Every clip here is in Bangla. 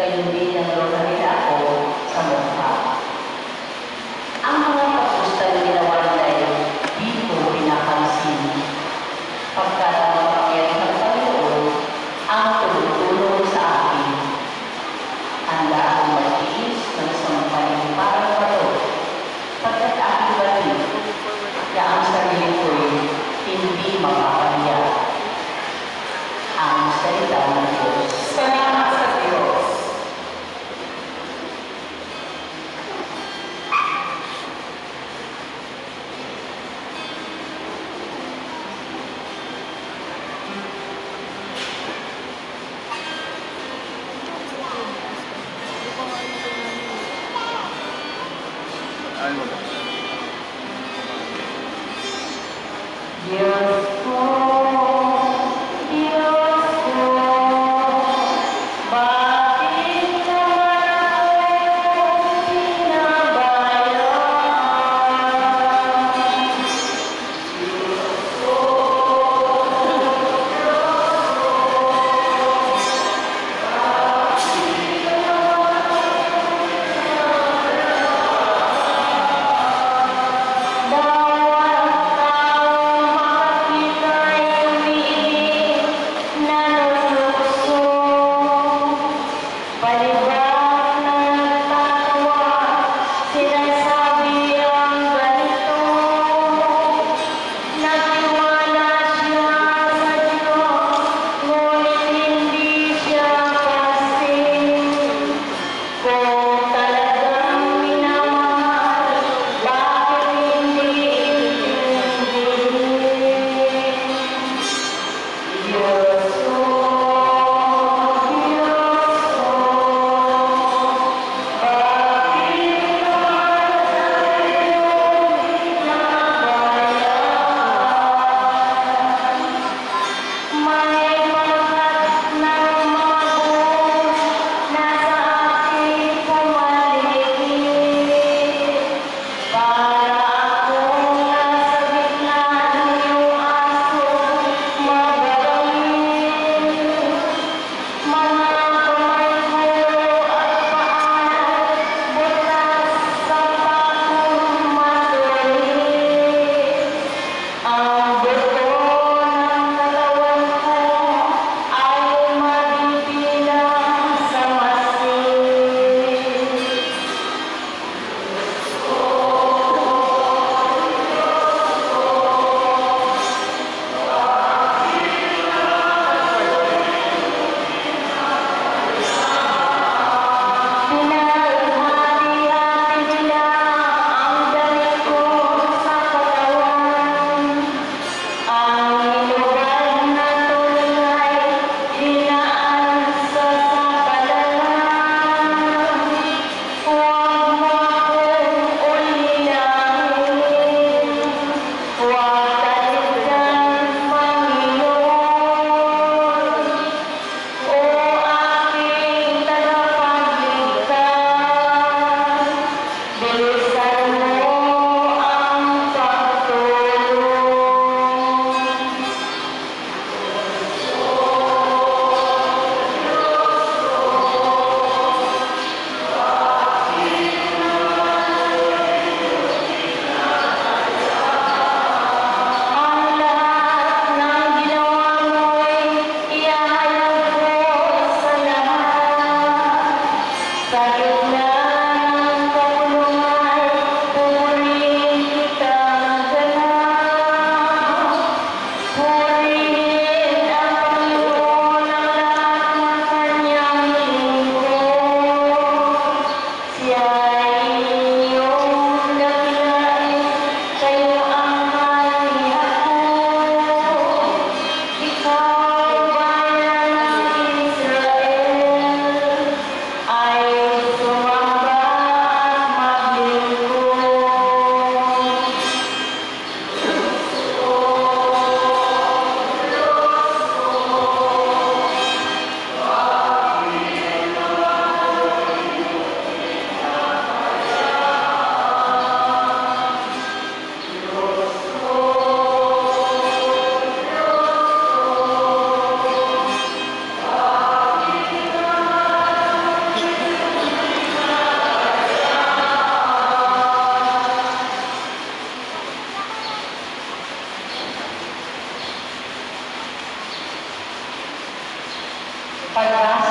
哎 Gracias.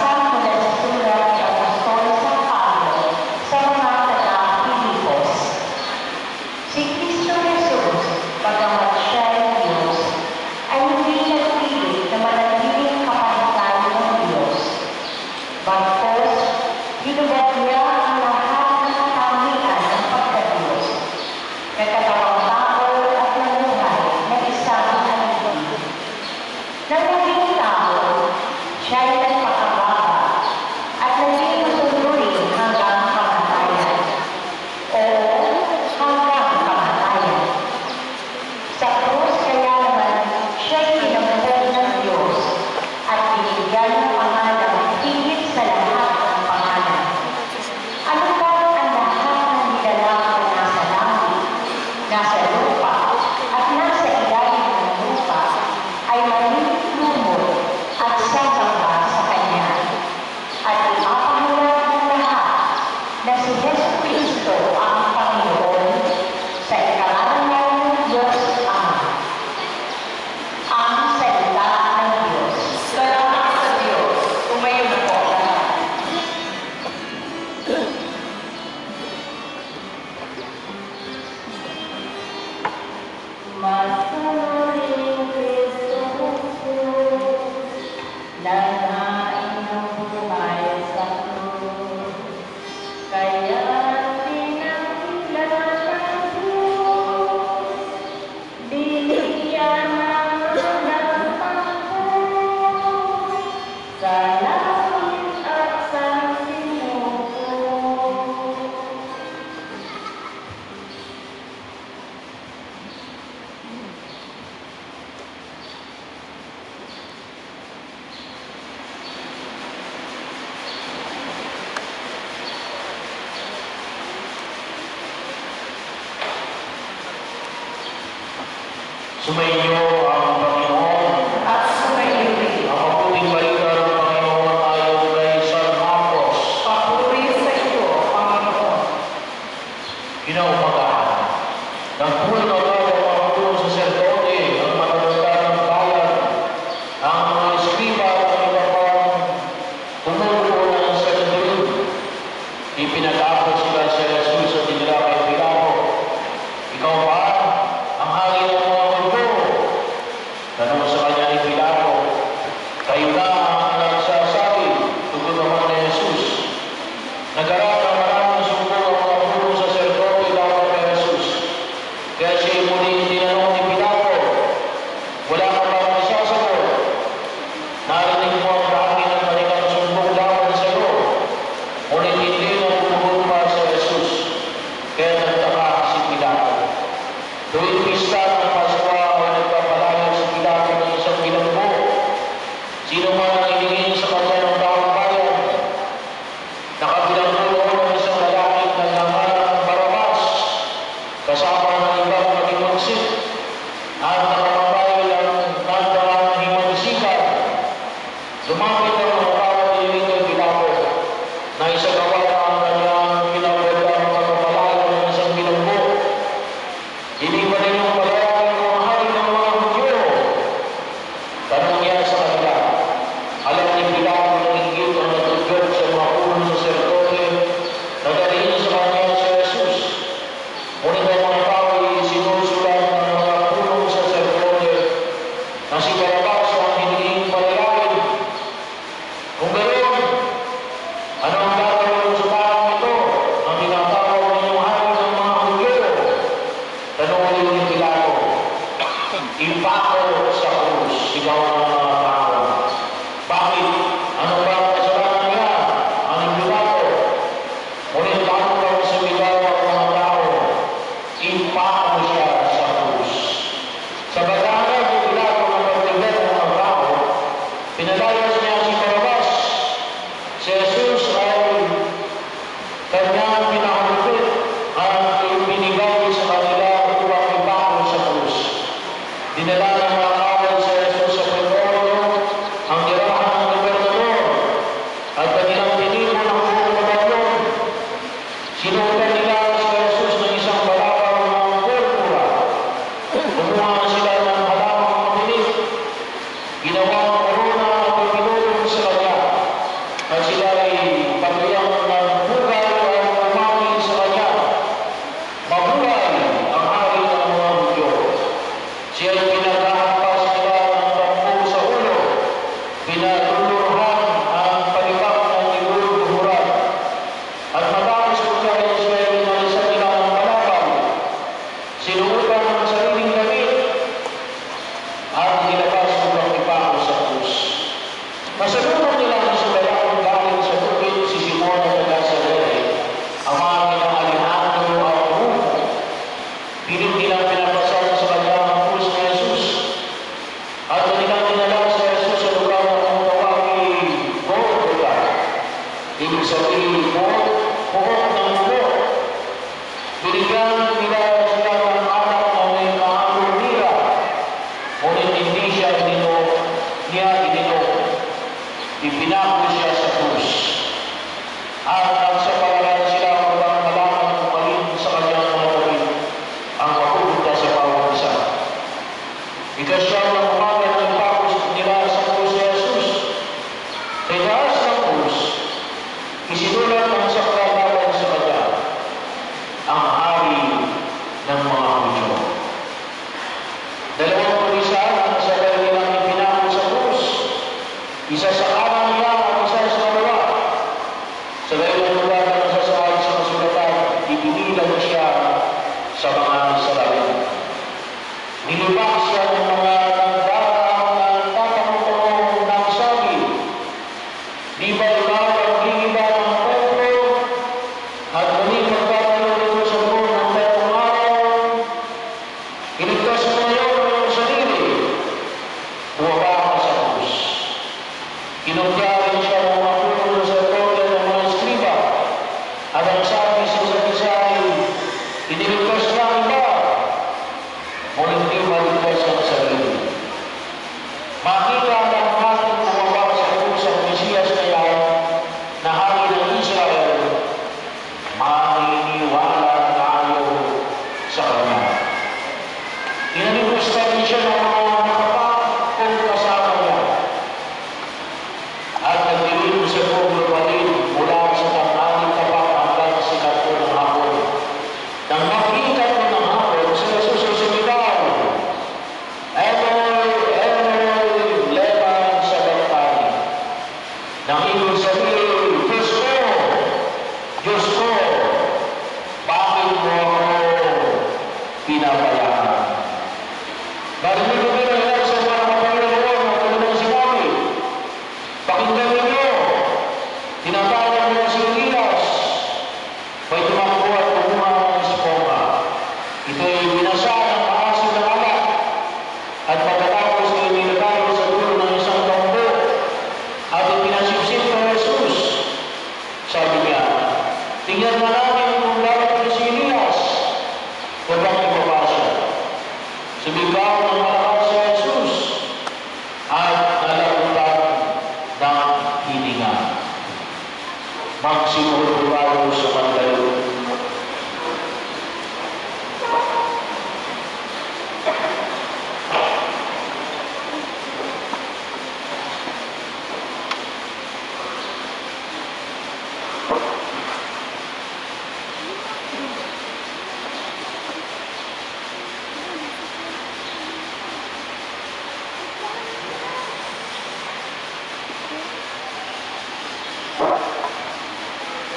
Uma sabihin, buhok, buhok ng Wow.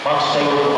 Quantos têm o